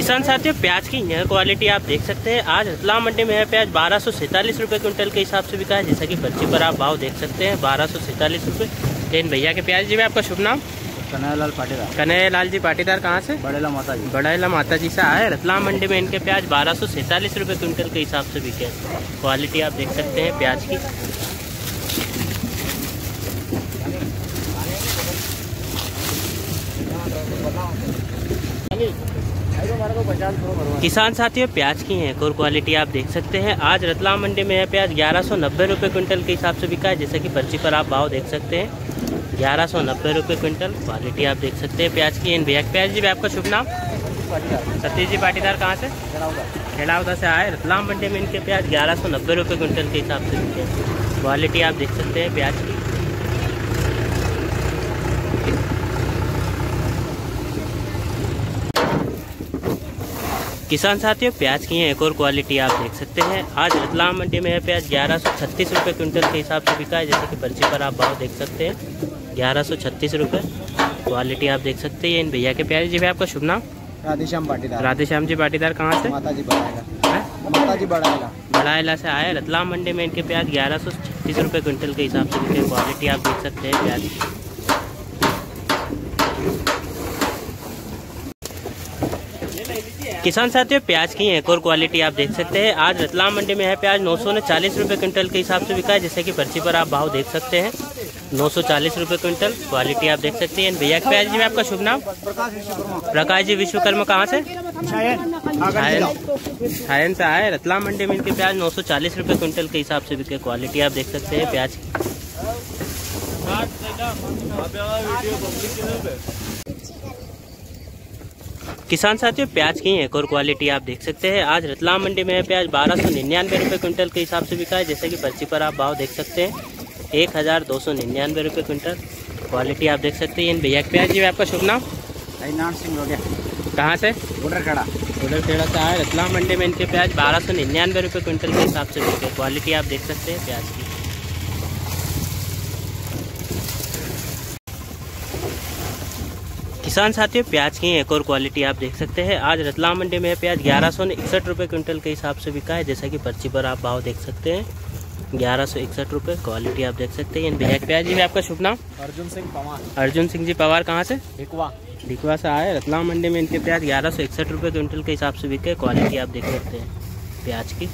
किसान साथियों प्याज की यह क्वालिटी आप देख सकते हैं। आज रतलाम मंडी में है प्याज बारह सौ सैंतालीस रुपये क्विंटल के हिसाब से बिका है जैसा कि पर्ची पर आप भाव देख सकते हैं बारह सौ सैंतालीस रुपये लेकिन भैया के प्याज जी में आपका शुभ नाम? कन्हैयालाल पाटीदार। कन्हैया लाल जी पाटीदार कहाँ से? बड़ेला माता जी बड़ाइला माता जी से आए रतलाम मंडी में इनके प्याज बारह सौ सैंतालीस रुपये क्विंटल के हिसाब से बिके हैं। क्वालिटी आप देख सकते हैं प्याज की। किसान साथियों प्याज की है एक और क्वालिटी आप देख सकते हैं। आज रतलाम मंडी में है प्याज ग्यारह सौ नब्बे रुपये क्विंटल के हिसाब से बिका है जैसे कि पर्ची पर आप भाव देख सकते हैं। ग्यारह सौ नब्बे रुपये क्विंटल क्वालिटी आप देख सकते हैं प्याज की। इन भैया प्याज जी आपका शुभ नाम? सतीश जी पाटीदार कहाँ से? खेलावदा से आए। रतलाम मंडी में इनके प्याज ग्यारह सौ नब्बे रुपये क्विंटल के हिसाब से बिके हैं। क्वालिटी आप देख सकते हैं प्याज की। किसान साथियों प्याज की है एक और क्वालिटी आप देख सकते हैं। आज रतलाम मंडी में है प्याज ग्यारह सौ छत्तीस रुपये क्विंटल के हिसाब से बिका है जैसे कि पर्ची पर आप भाव देख सकते हैं। ग्यारह सौ छत्तीस रुपये क्वालिटी आप देख सकते हैं। इन भैया के प्याज जी भैया आपका शुभ नाम? राधेश्याम पाटीदार। राधे श्याम जी पाटीदार कहाँ से? माता जी माता से आए रतलाम मंडी में इनके प्याज ग्यारह सौ छत्तीस रुपये क्विंटल के हिसाब से बिके क्वालिटी आप देख सकते हैं प्याज। की किसान साथियों प्याज की एक और क्वालिटी आप देख सकते हैं। आज रतलाम मंडी में है प्याज नौ सौ चालीस रुपये क्विंटल के हिसाब से बिका है जैसे कि पर्ची पर आप भाव देख सकते हैं। नौ सौ चालीस रुपये क्विंटल क्वालिटी आप देख सकते हैं। भैया प्याज जी में आपका शुभ नाम? प्रकाश जी विश्वकर्मा कहाँ से? सायन से आए। रतलाम मंडी में इनके प्याज नौ सौ चालीस रुपये क्विंटल के हिसाब से बिके। क्वालिटी आप देख सकते हैं प्याज। की किसान साथियों प्याज की एक और क्वालिटी आप देख सकते हैं। आज रतलाम मंडी में प्याज बारह सौ निन्यानवे रुपये क्विंटल के हिसाब से बिका है। जैसे कि पर्ची पर आप भाव देख सकते हैं एक हज़ार दो सौ निन्यानवे रुपये क्विंटल। क्वालिटी आप देख सकते हैं। इन भैया प्याज जी आपका शुभ नाम? नारायण सिंह लोडिया कहाँ से? खड़ा उधर खेड़ा से आए। रतलाम मंडी में इनके प्याज बारह सौ निन्यानवे रुपये क्विंटल के हिसाब से बिके। क्वालिटी आप देख सकते हैं प्याज की। किसान साथियों प्याज की एक और क्वालिटी आप देख सकते हैं। आज रतलाम मंडी में प्याज ग्यारह सौ इकसठ रुपये क्विंटल के हिसाब से बिका है। जैसा कि पर्ची पर आप भाव देख सकते हैं ग्यारह सौ इकसठ रुपये क्वालिटी आप देख सकते हैं। भैया प्याज जी में आपका शुभ नाम? अर्जुन सिंह पवार। अर्जुन सिंह जी पवार कहाँ से? भिकवा दिखवा से आए रतलाम मंडी में इनके प्याज ग्यारह सौ इकसठ रुपये क्विंटल के हिसाब से बिके। क्वालिटी आप देख सकते हैं प्याज की।